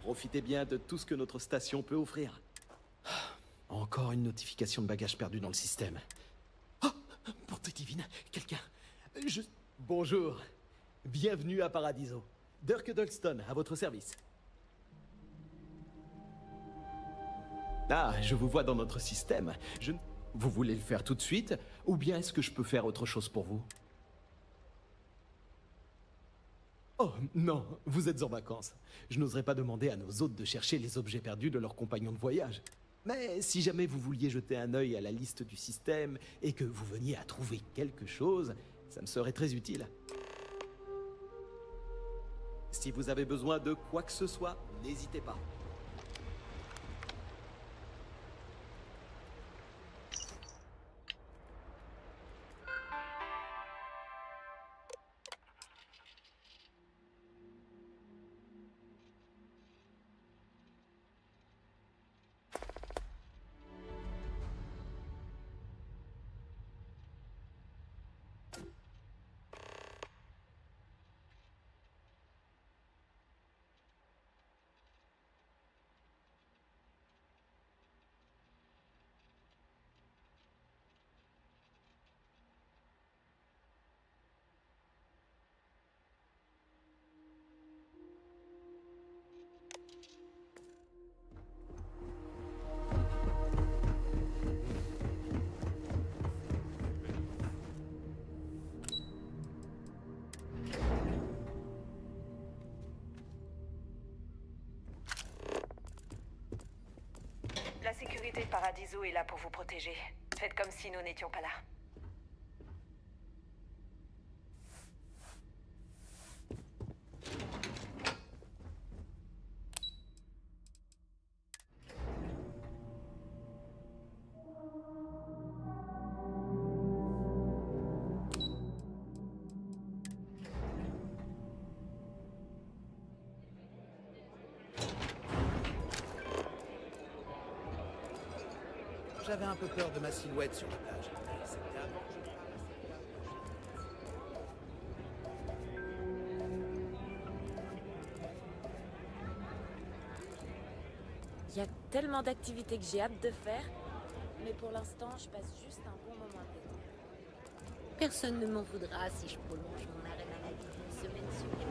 Profitez bien de tout ce que notre station peut offrir. Encore une notification de bagage perdu dans le système. Oh Bonté divine, quelqu'un. Je. Bonjour. Bienvenue à Paradiso. Dirk Dolston, à votre service. Ah, je vous vois dans notre système. Vous voulez le faire tout de suite Ou bien est-ce que je peux faire autre chose pour vous? Oh, non, vous êtes en vacances. Je n'oserais pas demander à nos hôtes de chercher les objets perdus de leurs compagnons de voyage. Mais si jamais vous vouliez jeter un œil à la liste du système et que vous veniez à trouver quelque chose, ça me serait très utile. Si vous avez besoin de quoi que ce soit, n'hésitez pas. Sécurité de Paradiso est là pour vous protéger. Faites comme si nous n'étions pas là. J'avais un peu peur de ma silhouette sur la plage. Il y a tellement d'activités que j'ai hâte de faire, mais pour l'instant, je passe juste un bon moment détente. Personne ne m'en voudra si je prolonge mon arrêt maladie d'une semaine supplémentaire.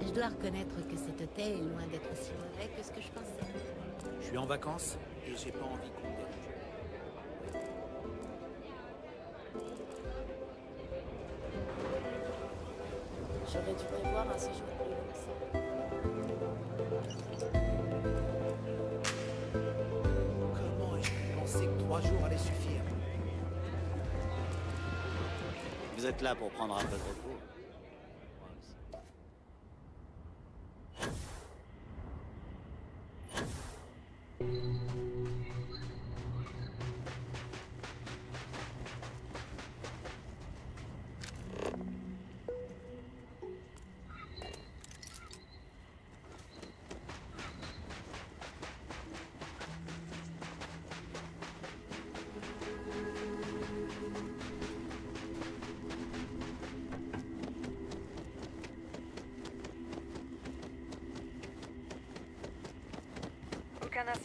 Je dois reconnaître que cet hôtel est loin d'être aussi mauvais que ce que je pensais. Je suis en vacances et j'ai pas envie qu'on me dérange. J'aurais dû prévoir un séjour plus long. Comment ai-je pu penser que trois jours allaient suffire? Vous êtes là pour prendre un peu de repos.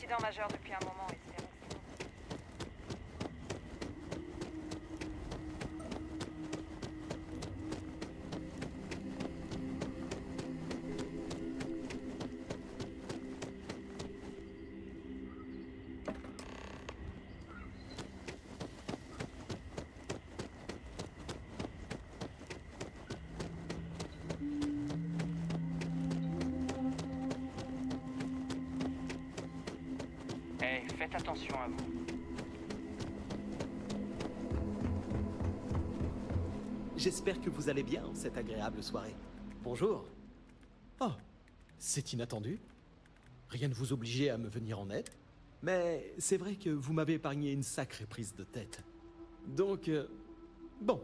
Incident majeur depuis un moment. Hey, faites attention à vous. J'espère que vous allez bien en cette agréable soirée. Bonjour. Oh, c'est inattendu. Rien ne vous obligeait à me venir en aide. Mais c'est vrai que vous m'avez épargné une sacrée prise de tête. Donc, euh, bon.